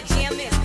the jam is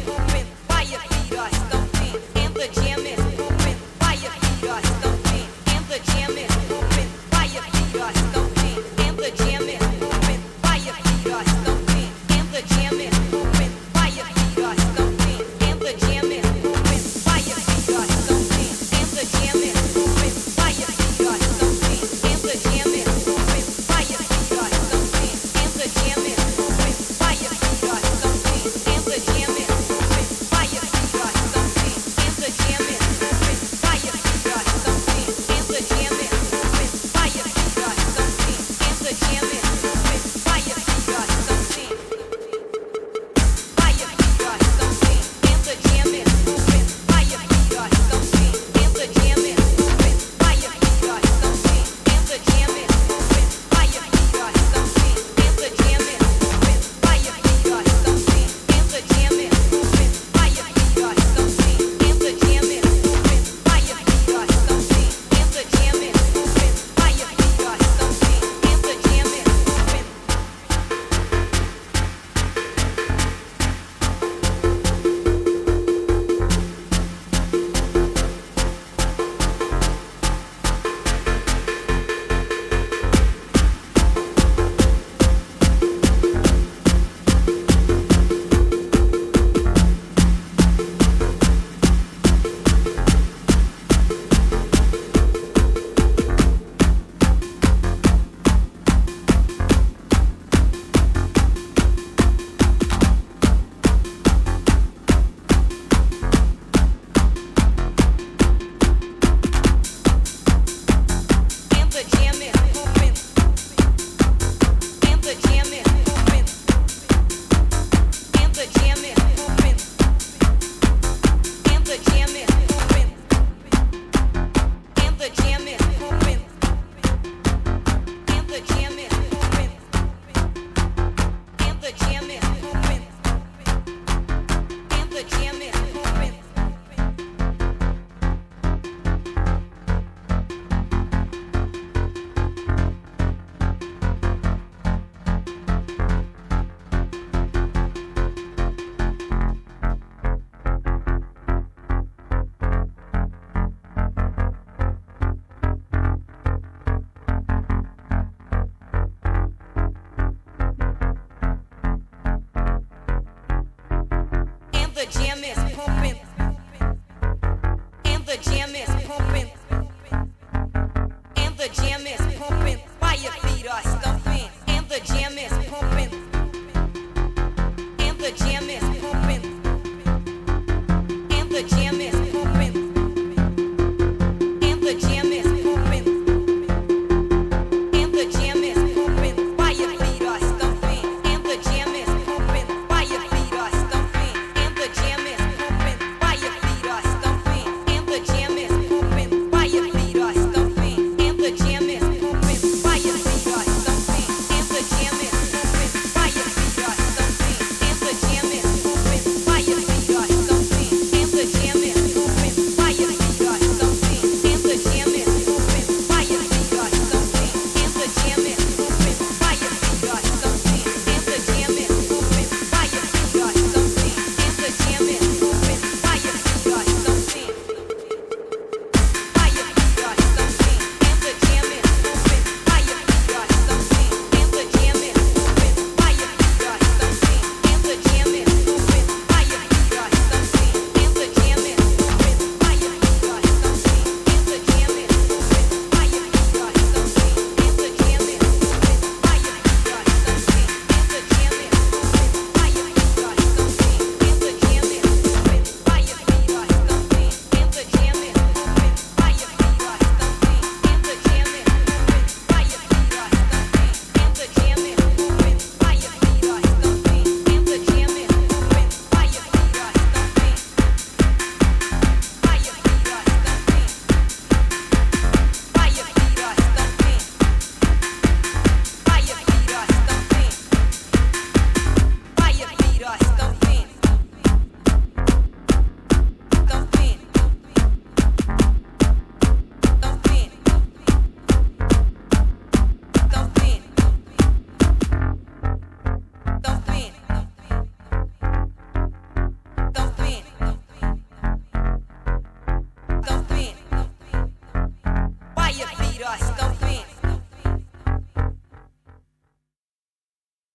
the jam is boom.